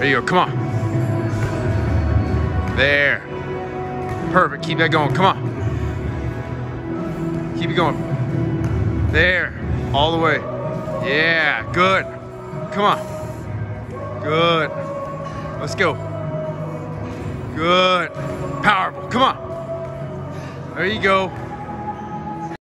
There you go. Come on. There. Perfect. Keep that going. Come on. Keep it going. There. All the way. Yeah. Good. Come on. Good. Let's go. Good. Powerful. Come on. There you go.